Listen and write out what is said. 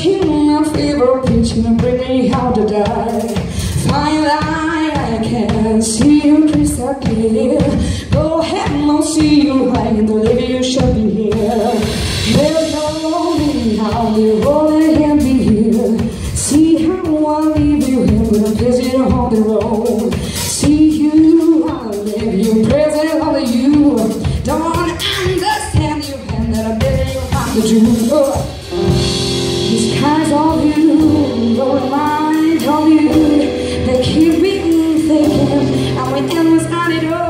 kill my favorite pitch and bring me how to die. Finally, I can see you clear. Go ahead, I'll see you in the you should be here. There's no me how you only вперед!